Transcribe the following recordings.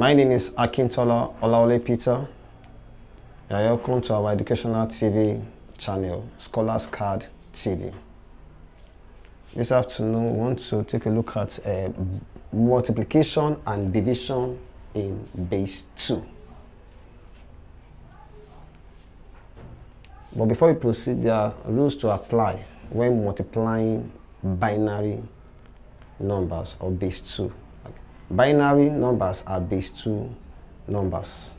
My name is Akintola Olaole Peter. Are welcome to our educational TV channel, Scholarscard TV. This afternoon, we want to take a look at uh, multiplication and division in base 2. But before we proceed, there are rules to apply when multiplying binary numbers or base 2. Binary numbers are base 2 numbers.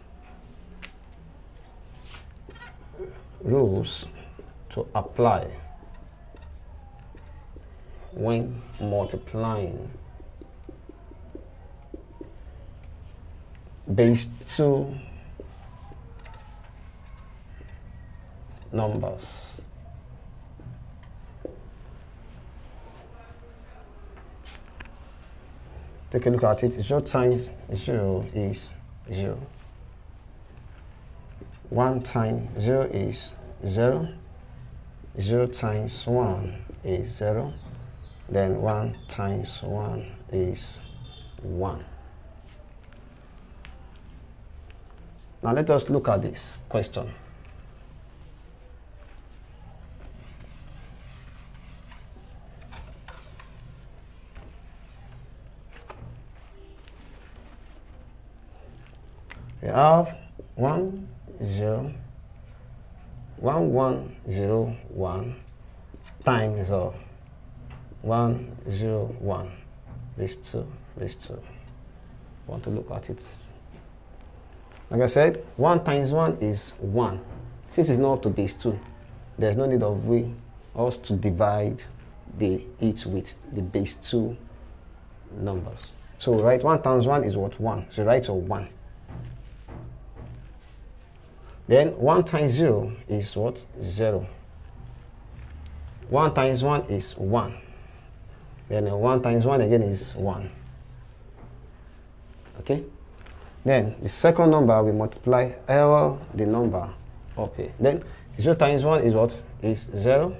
Rules to apply when multiplying base 2 numbers. Take a look at it. 0 times 0 is 0. 1 times 0 is 0. 0 times 1 is 0. Then 1 times 1 is 1. Now let us look at this question. We have one zero one one zero one. Times uh, one zero one. This two this two. Want to look at it? Like I said one times one is one. Since it's not up to base two. There's no need of we us to divide the each with the base two numbers. So right one times one is what? One. So write a one then 1 times 0 is what? 0. 1 times 1 is 1. Then 1 times 1 again is 1. Okay? Then the second number we multiply L the number up here. Then 0 times 1 is what? Is 0.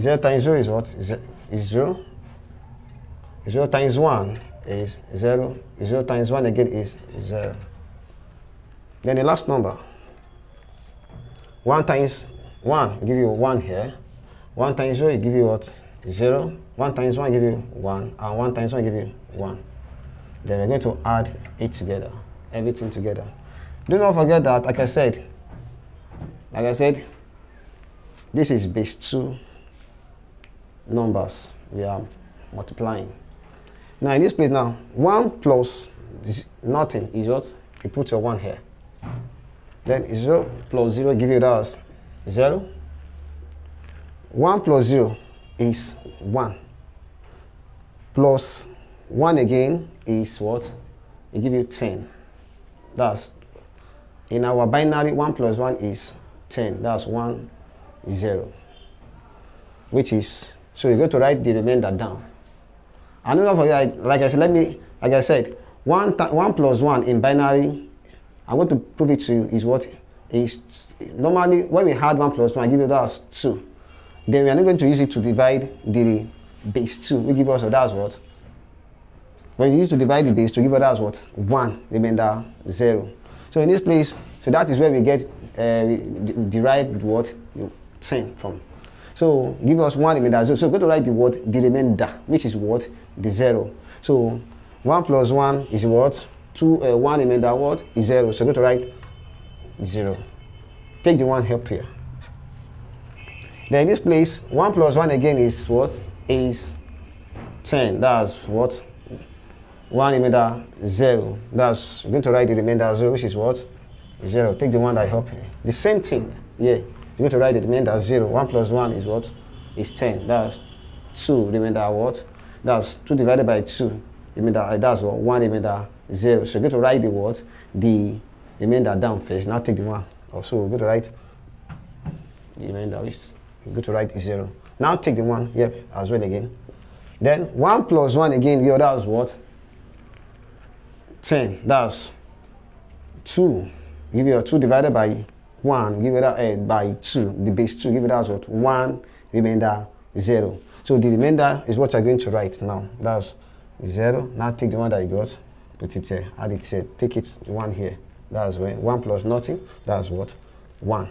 0 times 0 is what? Is 0. 0 times 1 is 0. 0 times 1 again is 0. Then the last number 1 times 1 give you 1 here. 1 times 0 give you what? 0. 1 times 1 give you 1. And 1 times 1 give you 1. Then we're going to add it together. Everything together. Do not forget that, like I said, like I said, this is base 2 numbers we are multiplying. Now in this place now, 1 plus nothing is what? You put your 1 here. Then 0 plus 0 give you that 0. 1 plus 0 is 1. Plus 1 again is what? It give you 10. That's in our binary 1 plus 1 is 10. That's 1 0. Which is so you're going to write the remainder down. And don't forget, like I said, let me like I said, 1, 1 plus 1 in binary I'm going to prove it to you is what is normally when we had 1 plus 1, I give you that as 2. Then we are not going to use it to divide the base 2. We give us that's what? When you use to divide the base 2, give us that's what? 1, remainder 0. So in this place, so that is where we get uh, we derived what? 10 from. So give us 1 remainder 0. So we're going to write the word the remainder, which is what? The 0. So 1 plus 1 is what? 2, uh, 1 remainder what? Is 0. So go to write 0. Take the 1 help here. Then in this place, 1 plus 1 again is what? Is 10. That's what? 1 remainder 0. That's going to write the remainder 0, which is what? 0. Take the one that help here. The same thing. Yeah. You're going to write the remainder 0. 1 plus 1 is what? Is 10. That's 2 remainder what? That's 2 divided by 2. Remainder, that's what? 1 remainder 0. So you're going to write the what? The remainder down first. Now take the one. Also, we're going to write which we're going to write 0. Now take the one, yep, as well again. Then 1 plus 1 again, the other is what? 10. That's 2. Give you a 2 divided by 1, give it that uh, by 2, the base 2, give it as what? 1, remainder 0. So the remainder is what you're going to write now. That's 0. Now take the one that you got. put it here, add it here, take it one here. That's when one plus nothing, that's what? One.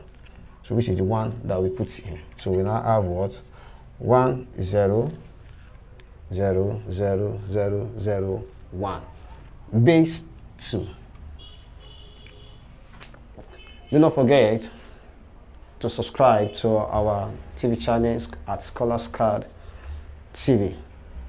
So which is the one that we put here. So we now have what? One, zero, zero, zero, zero, zero, one. Base two. Do not forget to subscribe to our TV channels at Scholarscard TV.